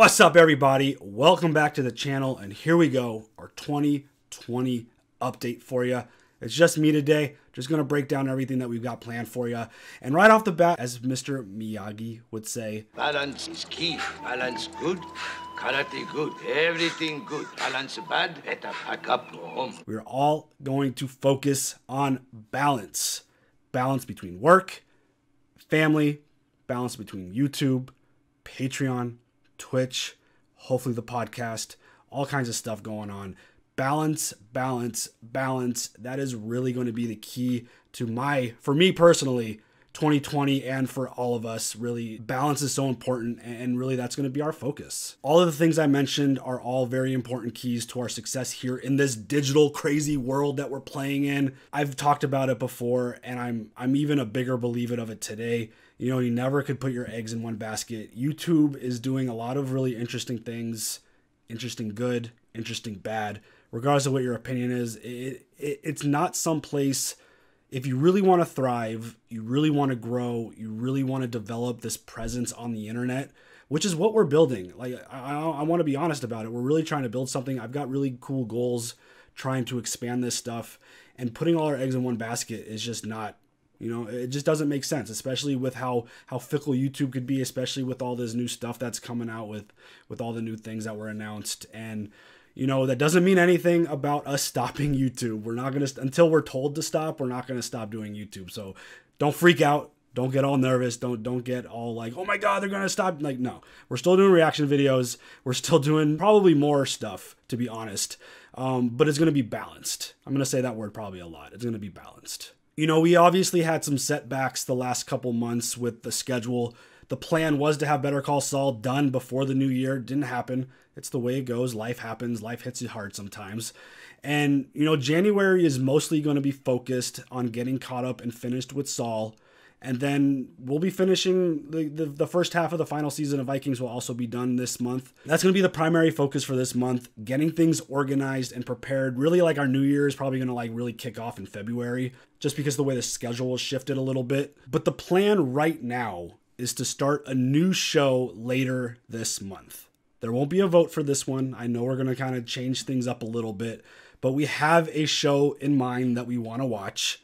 What's up, everybody? Welcome back to the channel, and here we go, our 2020 update for you. It's just me today, just gonna break down everything that we've got planned for you. And right off the bat, as Mr. Miyagi would say, Balance is key. Balance good, karate good, everything good. Balance bad, better pack up, go home. we're all going to focus on balance balance between work, family, balance between YouTube, Patreon, Twitch, hopefully the podcast, all kinds of stuff going on. Balance, balance, balance. That is really going to be the key to my, for me personally, 2020 and for all of us. Really, balance is so important, and really that's going to be our focus. All of the things I mentioned are all very important keys to our success here in this digital crazy world that we're playing in. I've talked about it before, and I'm I'm even a bigger believer of it today. You know, you never could put your eggs in one basket. YouTube is doing a lot of really interesting things, interesting good, interesting bad. Regardless of what your opinion is, it, it it's not some place if you really want to thrive, you really want to grow, you really want to develop this presence on the internet, which is what we're building. Like, I, I want to be honest about it. We're really trying to build something. I've got really cool goals trying to expand this stuff, and putting all our eggs in one basket is just not. You know, it just doesn't make sense, especially with how how fickle YouTube could be, especially with all this new stuff that's coming out with with all the new things that were announced. And you know that doesn't mean anything about us stopping youtube. We're not going to until we're told to stop we're not going to stop doing youtube. So don't freak out. Don't get all nervous. Don't don't get all like oh my god they're going to stop like no. We're still doing reaction videos. We're still doing probably more stuff to be honest. Um, but it's going to be balanced. I'm going to say that word probably a lot. It's going to be balanced you know we obviously had some setbacks the last couple months with the schedule the plan was to have Better Call Saul done before the new year. Didn't happen. It's the way it goes. Life happens. Life hits you hard sometimes. And, you know, January is mostly going to be focused on getting caught up and finished with Saul. And then we'll be finishing the, the, the, first half of the final season of Vikings will also be done this month. That's going to be the primary focus for this month, getting things organized and prepared. Really like our new year is probably going to like really kick off in February just because the way the schedule shifted a little bit. But the plan right now is to start a new show later this month. There won't be a vote for this one. I know we're going to kind of change things up a little bit, but we have a show in mind that we want to watch.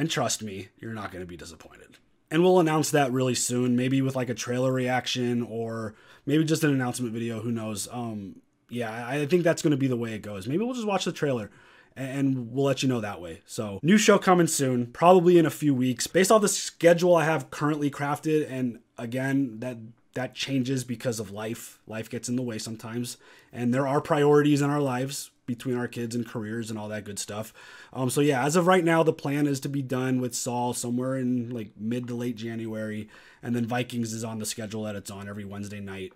And trust me, you're not going to be disappointed. And we'll announce that really soon, maybe with like a trailer reaction or maybe just an announcement video. Who knows? Um, yeah, I think that's going to be the way it goes. Maybe we'll just watch the trailer and we'll let you know that way. So, new show coming soon, probably in a few weeks. Based off the schedule I have currently crafted, and again, that that changes because of life. Life gets in the way sometimes, and there are priorities in our lives between our kids and careers and all that good stuff. Um, so yeah, as of right now, the plan is to be done with Saul somewhere in like mid to late January, and then Vikings is on the schedule that it's on every Wednesday night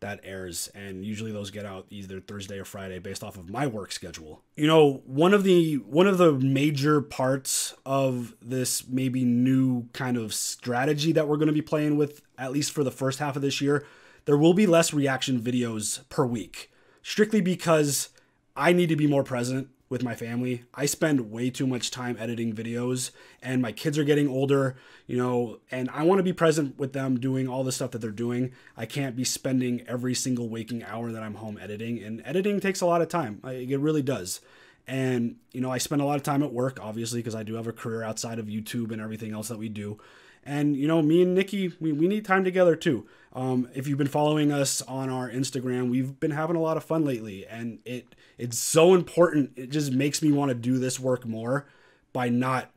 that airs and usually those get out either Thursday or Friday based off of my work schedule. You know, one of the one of the major parts of this maybe new kind of strategy that we're going to be playing with at least for the first half of this year, there will be less reaction videos per week. Strictly because I need to be more present with my family. I spend way too much time editing videos and my kids are getting older, you know, and I want to be present with them doing all the stuff that they're doing. I can't be spending every single waking hour that I'm home editing and editing takes a lot of time. It really does. And, you know, I spend a lot of time at work, obviously, because I do have a career outside of YouTube and everything else that we do. And, you know, me and Nikki, we, we need time together too. Um, if you've been following us on our Instagram, we've been having a lot of fun lately. And it it's so important. It just makes me want to do this work more by not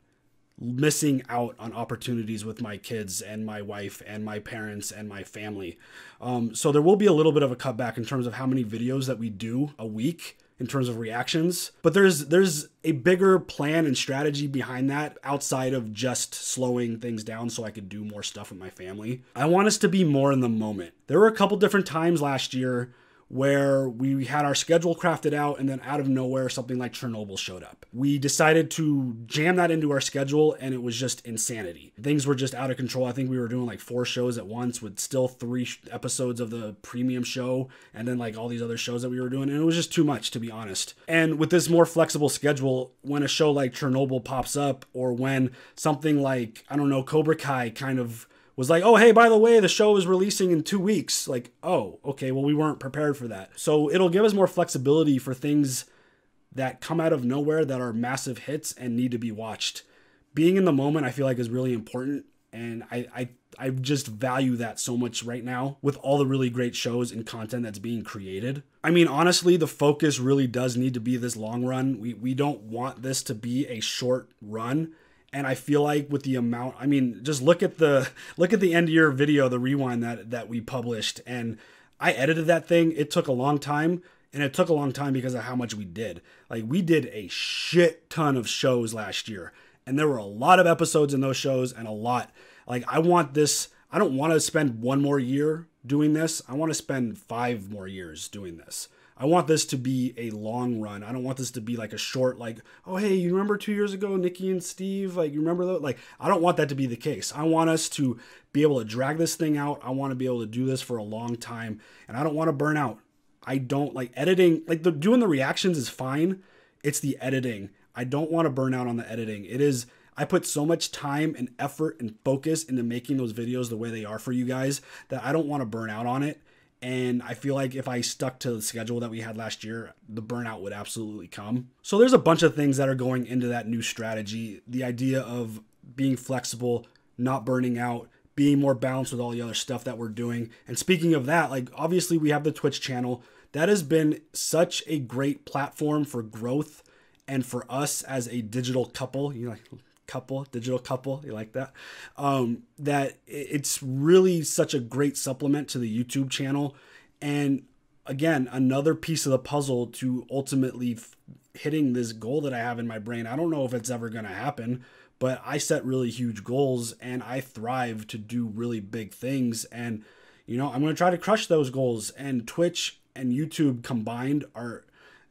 missing out on opportunities with my kids and my wife and my parents and my family. Um, so there will be a little bit of a cutback in terms of how many videos that we do a week in terms of reactions. But there's there's a bigger plan and strategy behind that outside of just slowing things down so I could do more stuff with my family. I want us to be more in the moment. There were a couple different times last year where we had our schedule crafted out and then out of nowhere something like Chernobyl showed up. We decided to jam that into our schedule and it was just insanity. Things were just out of control. I think we were doing like four shows at once with still three episodes of the premium show and then like all these other shows that we were doing and it was just too much to be honest. And with this more flexible schedule, when a show like Chernobyl pops up or when something like I don't know Cobra Kai kind of was like, oh, hey, by the way, the show is releasing in two weeks. Like, oh, okay, well, we weren't prepared for that. So it'll give us more flexibility for things that come out of nowhere that are massive hits and need to be watched. Being in the moment, I feel like, is really important. And I, I, I just value that so much right now with all the really great shows and content that's being created. I mean, honestly, the focus really does need to be this long run. We, we don't want this to be a short run and I feel like with the amount, I mean, just look at the look at the end of your video, the rewind that that we published, and I edited that thing. It took a long time, and it took a long time because of how much we did. Like we did a shit ton of shows last year, and there were a lot of episodes in those shows, and a lot. Like I want this. I don't want to spend one more year doing this. I want to spend five more years doing this. I want this to be a long run. I don't want this to be like a short, like, oh, hey, you remember two years ago, Nikki and Steve? Like, you remember that? Like, I don't want that to be the case. I want us to be able to drag this thing out. I want to be able to do this for a long time, and I don't want to burn out. I don't like editing, like, the, doing the reactions is fine. It's the editing. I don't want to burn out on the editing. It is. I put so much time and effort and focus into making those videos the way they are for you guys that I don't want to burn out on it. And I feel like if I stuck to the schedule that we had last year, the burnout would absolutely come. So there's a bunch of things that are going into that new strategy. The idea of being flexible, not burning out, being more balanced with all the other stuff that we're doing. And speaking of that, like obviously we have the Twitch channel. That has been such a great platform for growth and for us as a digital couple. You know, like couple, digital couple, you like that? Um, that it's really such a great supplement to the YouTube channel. And again, another piece of the puzzle to ultimately hitting this goal that I have in my brain. I don't know if it's ever going to happen, but I set really huge goals and I thrive to do really big things. And, you know, I'm going to try to crush those goals. And Twitch and YouTube combined are,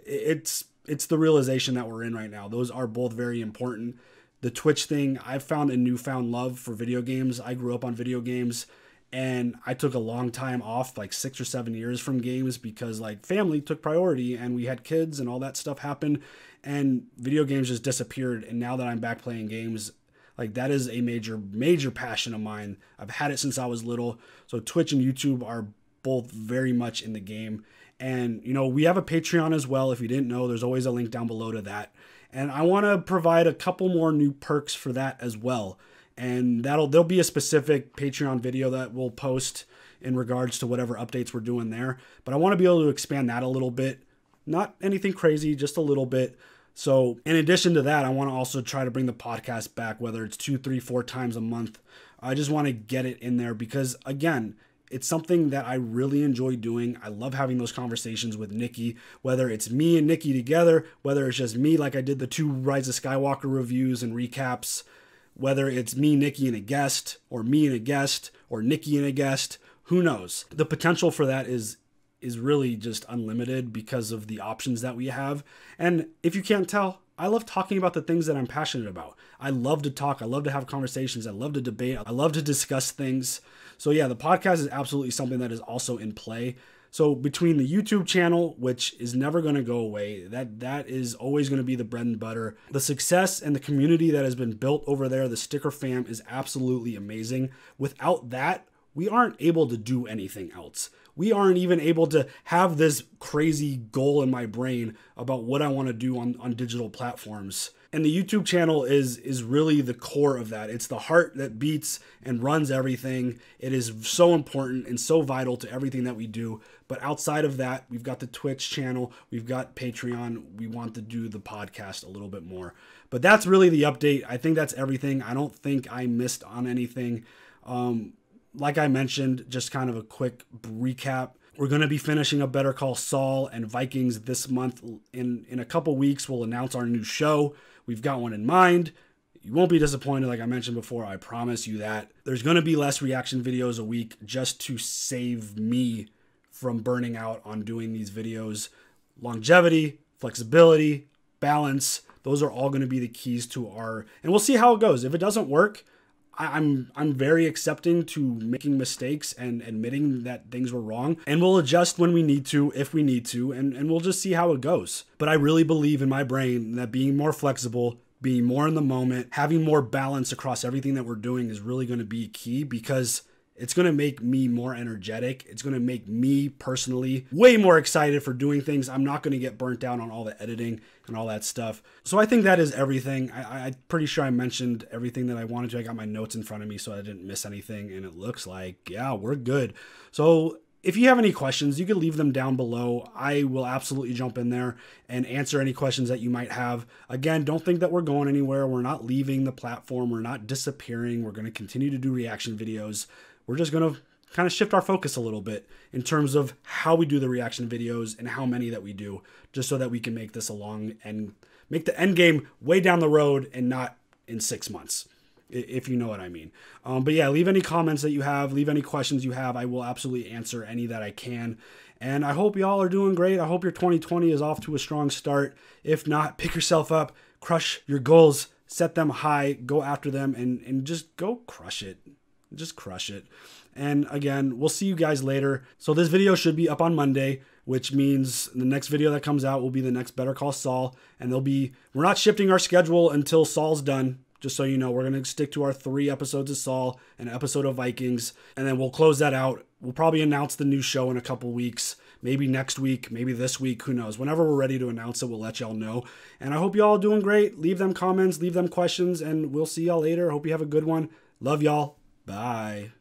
it's, it's the realization that we're in right now. Those are both very important the Twitch thing, I've found a newfound love for video games. I grew up on video games and I took a long time off, like six or seven years from games because like family took priority and we had kids and all that stuff happened and video games just disappeared. And now that I'm back playing games, like that is a major, major passion of mine. I've had it since I was little. So Twitch and YouTube are both very much in the game. And, you know, we have a Patreon as well. If you didn't know, there's always a link down below to that and I want to provide a couple more new perks for that as well. And that'll there'll be a specific Patreon video that we'll post in regards to whatever updates we're doing there. But I want to be able to expand that a little bit. Not anything crazy, just a little bit. So, in addition to that, I want to also try to bring the podcast back, whether it's two, three, four times a month. I just want to get it in there because, again, it's something that I really enjoy doing. I love having those conversations with Nikki, whether it's me and Nikki together, whether it's just me, like I did the two Rise of Skywalker reviews and recaps, whether it's me, Nikki, and a guest, or me and a guest, or Nikki and a guest. Who knows? The potential for that is is really just unlimited because of the options that we have. And if you can't tell, I love talking about the things that I'm passionate about. I love to talk. I love to have conversations. I love to debate. I love to discuss things. So yeah, the podcast is absolutely something that is also in play. So between the YouTube channel, which is never going to go away, that that is always going to be the bread and butter. The success and the community that has been built over there, the Stikker Fam is absolutely amazing. Without that, we aren't able to do anything else. We aren't even able to have this crazy goal in my brain about what I want to do on, on digital platforms and the YouTube channel is is really the core of that. It's the heart that beats and runs everything. It is so important and so vital to everything that we do. But outside of that, we've got the Twitch channel, we've got Patreon. We want to do the podcast a little bit more. But that's really the update. I think that's everything. I don't think I missed on anything. Um, like I mentioned, just kind of a quick recap. We're going to be finishing a Better Call Saul and Vikings this month. In in a couple weeks, we'll announce our new show. We've got one in mind. You won't be disappointed, like I mentioned before. I promise you that. There's going to be less reaction videos a week just to save me from burning out on doing these videos. Longevity, flexibility, balance, those are all going to be the keys to our and we'll see how it goes. If it doesn't work, I'm I'm very accepting to making mistakes and admitting that things were wrong and we'll adjust when we need to if we need to and, and we'll just see how it goes. But I really believe in my brain that being more flexible, being more in the moment, having more balance across everything that we're doing is really going to be key because it's to make me more energetic. It's to make me personally way more excited for doing things. I'm not to get burnt out on all the editing and all that stuff. So I think that is everything. I, am pretty sure I mentioned everything that I wanted to. I got my notes in front of me so I didn't miss anything. And it looks like, yeah, we're good. So if you have any questions, you can leave them down below. I will absolutely jump in there and answer any questions that you might have. Again, don't think that we're going anywhere. We're not leaving the platform. We're not disappearing. We're going to continue to do reaction videos. We're just going to kind of shift our focus a little bit in terms of how we do the reaction videos and how many that we do, just so that we can make this a long and make the end game way down the road and not in six months if you know what I mean. Um, but yeah, leave any comments that you have, leave any questions you have. I will absolutely answer any that I can. And I hope y'all are doing great. I hope your 2020 is off to a strong start. If not, pick yourself up, crush your goals, set them high, go after them, and, and just go crush it. Just crush it. And again, we'll see you guys later. So this video should be up on Monday, which means the next video that comes out will be the next Better Call Saul. And they'll be, we're not shifting our schedule until Saul's done just so you know, we're going to stick to our three episodes of Saul, an episode of Vikings, and then we'll close that out. We'll probably announce the new show in a couple weeks, maybe next week, maybe this week, who knows. Whenever we're ready to announce it, we'll let y'all know. And I hope y'all are doing great. Leave them comments, leave them questions, and we'll see y'all later. Hope you have a good one. Love y'all. Bye.